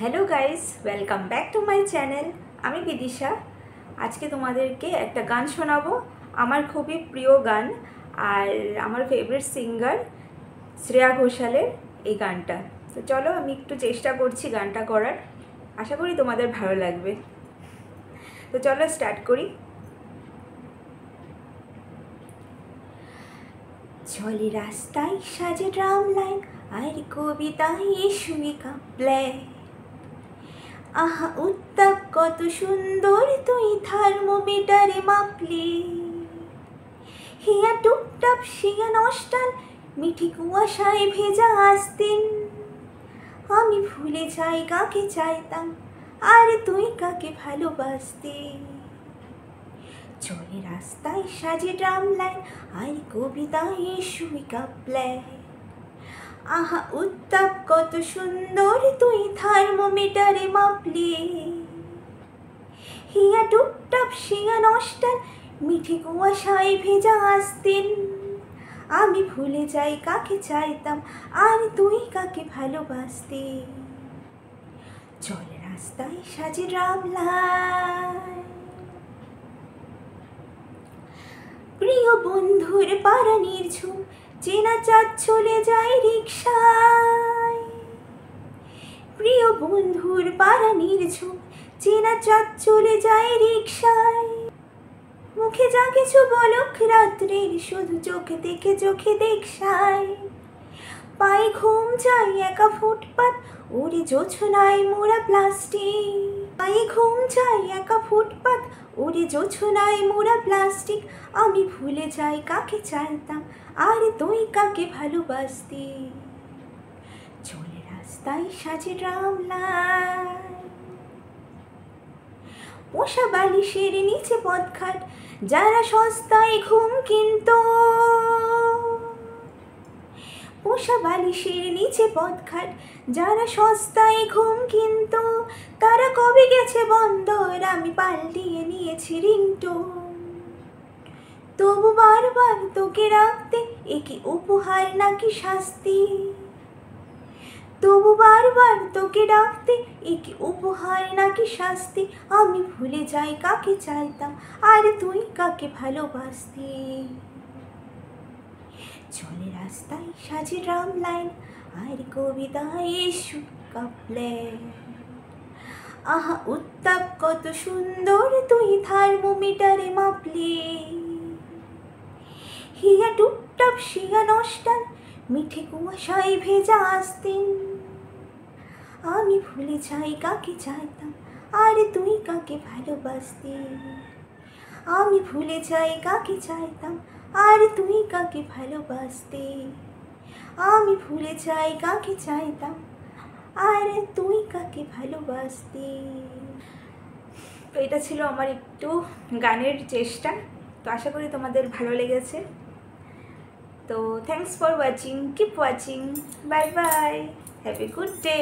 Hello guys welcome back to my channel আমি বিদিশা। আজকে তোমাদেরকে একটা গান শোনাবো। আমার খুবই প্রিয় গান আর আমার ফেভারিট সিঙ্গার শ্রেয়া ঘোষালের এই গানটা। তো চলো, আমি একটু চেষ্টা করছি গানটা করার। আশা করি তোমাদের ভালো লাগবে। তো চলো স্টার্ট করি। চলে রাস্তায় সাজে ড্রাম লাইন, আর কবিতায় শুয়ে কাঁপলে আহা, উত্তাপ, কত সুন্দর তুই থার্মোমিটারে মাপলি। হিয়া টুকটাপ শিয়া নষ্টান, মিঠি কুয়াশায় ভেজা আসতেন। আমি ভুলে যাই, কাকে চাইতাম, আর তুই কাকে ভালোবাসতে। চলে রাস্তায় সাজে ড্রাম লাইন, আর কবিতায় শুই কাঁপলে আহা, উত্তাপ কত সুন্দর তুই থার্মোমিটারে মাপলি। হিয়া টুকটাপ শিয়া নষ্টান মিঠে কুয়াশায় ভেজা আসতেন। আমি ভুলে যাই কাকে চাইতাম, আর তুই কাকে ভালোবাসতে। চল রাস্তায় সাজে রামলায় প্রিয় বন্ধুর পাড়া নির্ঝুম চেনা চাঁদ চলে যায় রিক্সায় প্রিয় বন্ধুর পাড়া নির্ঝুম, চেনা চাঁদ চলে যায় রিক্সায় মুখে যা কিছু বলক, রাত্রির শুধু চোখে দেখে চোখে দেখসায় পায়ে ঘুম যায় একা ফুটপাত, ওরে জোছনায় মোড়া প্লাস্টিক পায়ে ঘুম যায় একা ফুটপাত, ওরে জোছনায় মোড়া প্লাস্টিক আমি ভুলে যাই কাকে চাইতাম, আর তুই কাকে ভালোবাসতি? চলে রাস্তায় সাজে পোষা বালিশের নিচে পদঘাট যারা সস্তায় ঘুম কিন্তু। পোষা বালিশের নিচে পদঘাট যারা সস্তায় ঘুম কিন্তু তারা কবে গেছে বন্দর? আমি পাল্টিয়ে নিয়েছি রিংটোন তবু বারবার তোকে রাখতে একে উপহার নাকি শাস্তি? তবু বারবার তোকে ডাকতে একে উপহার নাকি শাস্তি? আমি ভুলে যাই কাকে চাইতাম, আর তুই কাকে ভালোবাসতি? চলে রাস্তায় সাজে রাম লাইন, আর কবিতায় এসু কাপলে। আহা, উত্তাপ, কত সুন্দর তুই থার্মোমিটারে মাপলি। হিয়া টুকটাপ শিয়া নষ্টান মিঠে কুয়াশায় ভেজা আসতেন। আমি ভুলে যাই কাকে চাইতাম, আর তুই কাকে ভালোবাসতি? আমি ভুলে যাই কাকে চাইতাম আর তুই কাকে ভালোবাসতে? আমি ভুলে যাই কাকে চাইতাম। আর তুই কাকে ভালোবাসতে? তো এটা ছিল আমার একটু গানের চেষ্টা। তো আশা করি তোমাদের ভালো লেগেছে। তো thanks for watching keep watching bye bye have a good day